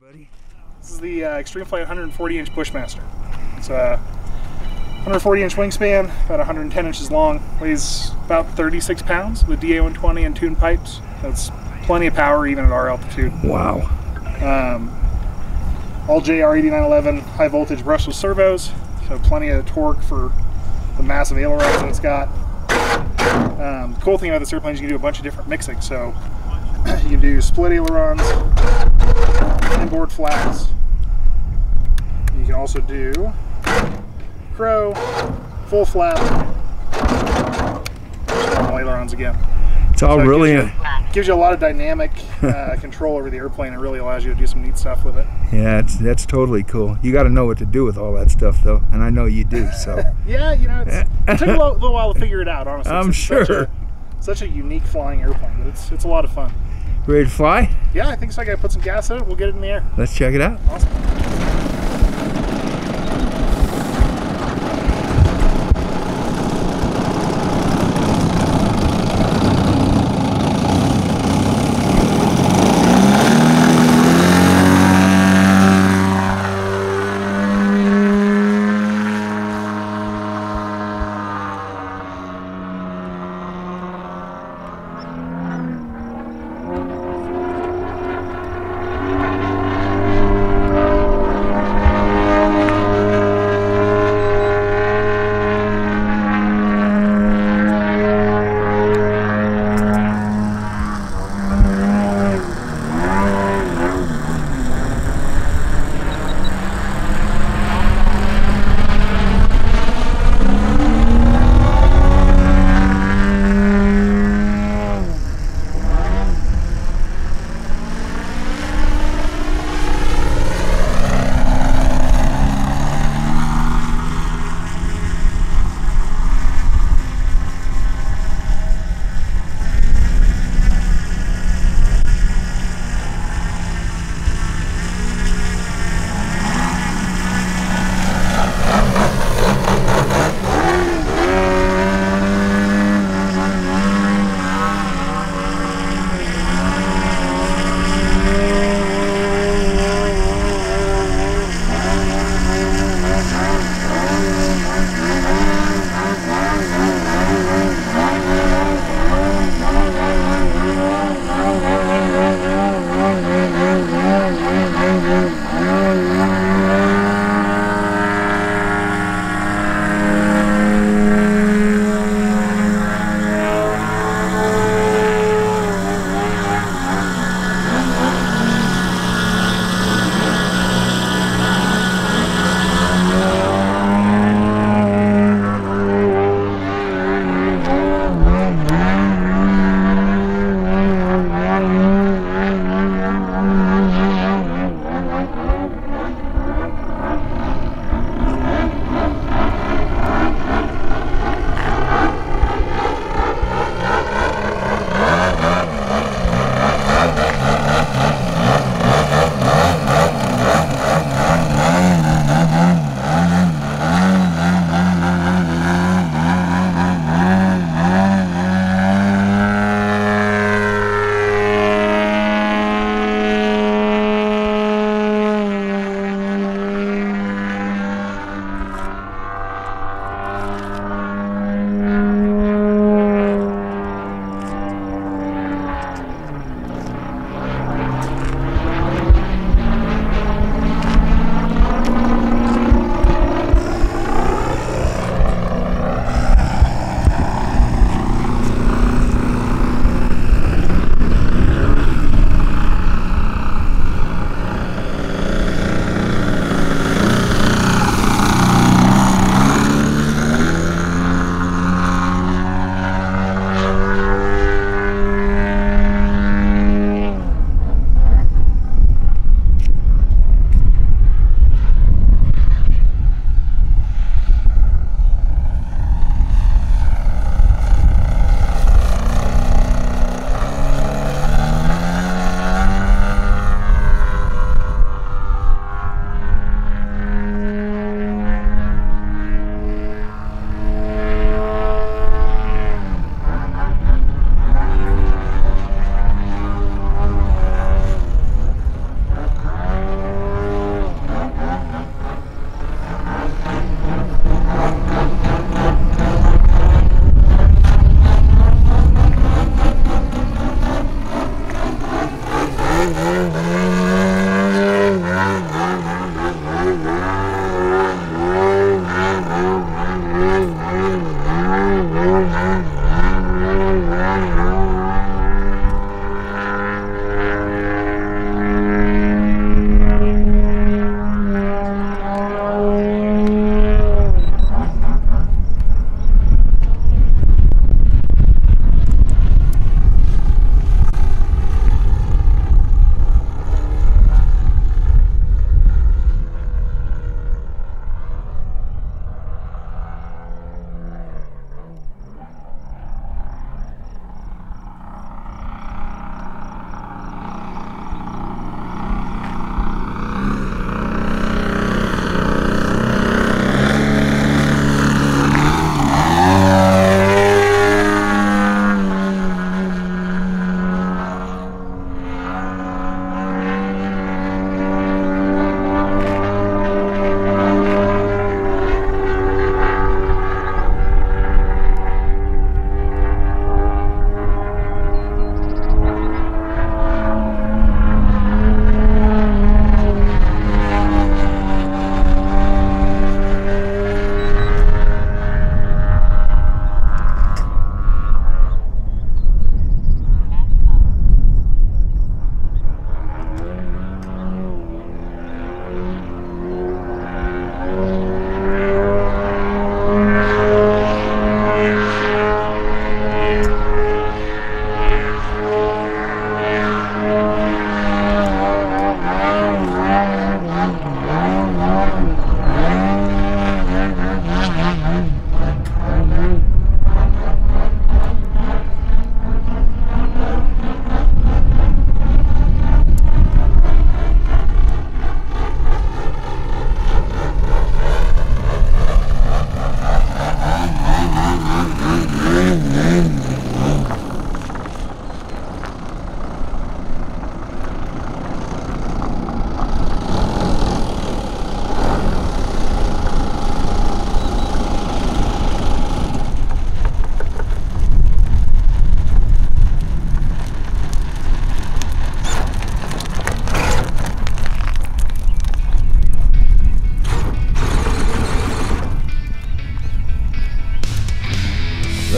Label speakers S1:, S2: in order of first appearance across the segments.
S1: Buddy.
S2: This is the uh, Extreme Flight 140 inch Bushmaster. It's a 140 inch wingspan, about 110 inches long, weighs about 36 pounds with DA120 and tuned pipes. That's plenty of power even at our altitude.
S1: Wow.
S2: Um, all JR8911 high voltage brushless servos, so plenty of torque for the massive ailerons that it's got. Um, the cool thing about this airplane is you can do a bunch of different mixing. So you can do split ailerons, inboard flaps. You can also do crow, full flap, ailerons again.
S1: It's all
S2: So it
S1: really,
S2: gives you, gives you a lot of dynamic uh, control over the airplane and really allows you to do some neat stuff with it.
S1: yeah, it's, that's totally cool. You got to know what to do with all that stuff, though, and I know you do. So
S2: Yeah, you know, it's, it took a little, little while to figure it out. Honestly,
S1: I'm
S2: It's such
S1: sure.
S2: a, such a unique flying airplane, but it's it's a lot of fun.
S1: Ready to fly?
S2: Yeah, I think so. I gotta put some gas in it. We'll get it in the air.
S1: Let's check it out.
S2: Awesome.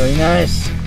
S2: Very nice.